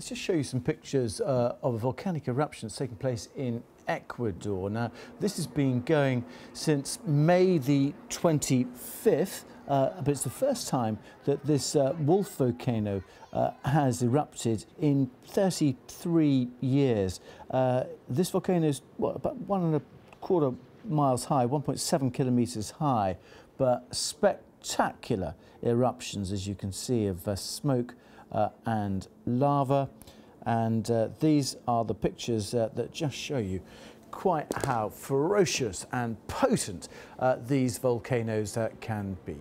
Let's just show you some pictures uh, of a volcanic eruption that's taking place in Ecuador. Now, this has been going since May the 25th, uh, but it's the first time that this uh, Wolf volcano uh, has erupted in 33 years. Uh, this volcano is what, about one and a quarter miles high, 1.7 kilometres high, but spectacular eruptions, as you can see, of uh, smoke and lava. And uh, these are the pictures uh, that just show you quite how ferocious and potent uh, these volcanoes uh, can be.